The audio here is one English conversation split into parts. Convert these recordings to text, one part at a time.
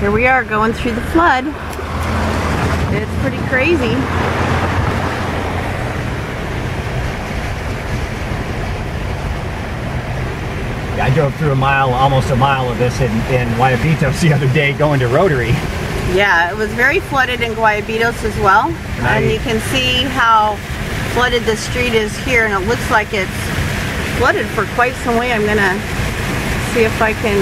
Here we are going through the flood. It's pretty crazy. I drove through a mile, almost a mile of this in, in Guayabitos the other day going to Rotary. Yeah, it was very flooded in Guayabitos as well. And, I- and you can see how flooded the street is here and it looks like it's flooded for quite some way. I'm gonna see if I can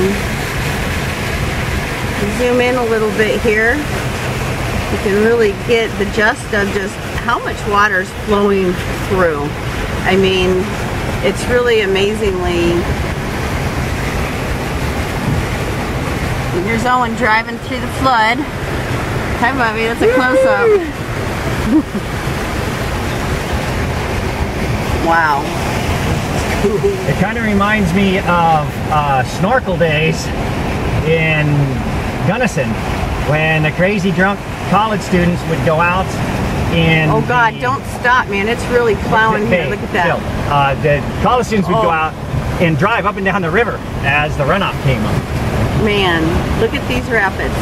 zoom in a little bit here. You can really get the gist of just how much water is flowing through. I mean, it's really amazingly Here's Owen driving through the flood. Hi, Bubby. That's a close up. wow. It kind of reminds me of uh, snorkel days in Gunnison when the crazy drunk college students would go out in. Oh, God. the- Don't stop, man. It's really plowing here. Look at that. Uh, the college students would Oh. go out and drive up and down the river as the runoff came up. Man, look at these rapids.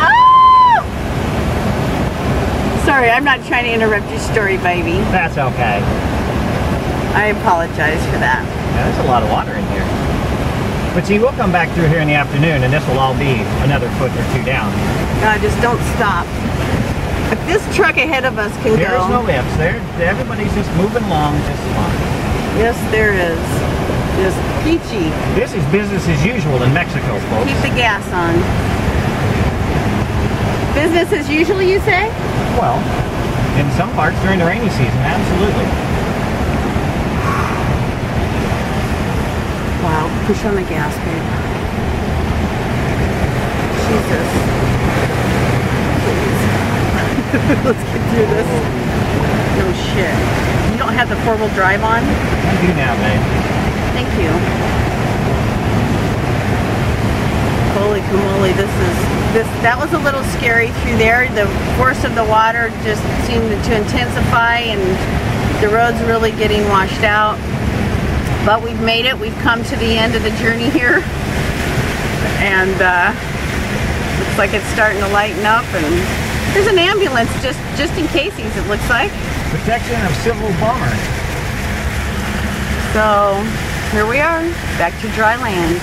Ah! Sorry, I'm not trying to interrupt your story, baby. That's okay. I apologize for that. Yeah, there's a lot of water in here. But see, we'll come back through here in the afternoon, and this will all be another foot or two down. God, just don't stop. If this truck ahead of us can There's go. There's no ifs. There, everybody's just moving along just fine. Yes, there is. Just peachy. This is business as usual in Mexico, folks. Keep the gas on. Business as usual, you say? Well, in some parts during the rainy season, absolutely. Wow, push on the gas, babe. Jesus. Let's get through this. No shit. You don't have the four-wheel drive on? I do now, babe. Thank you. Holy camole, this is this that was a little scary through there. The force of the water just seemed to intensify and the road's really getting washed out. But we've made it. We've come to the end of the journey here. And uh, looks like it's starting to lighten up and there's an ambulance just just in cases it looks like. Protection of civil bombers. So here we are, back to dry land.